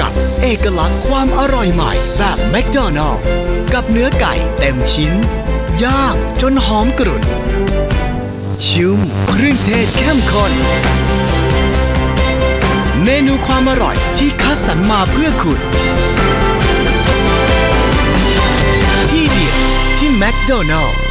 กับเอกลักษณ์ความอร่อยใหม่แบบแมคโดนัลล์กับเนื้อไก่เต็มชิ้น ย่างจนหอมกรุ่น ชิมเครื่องเทศเข้มข้นเมนูความอร่อยที่คัดสรรมาเพื่อคุณ ที่เดียวที่แมคโดนัลล์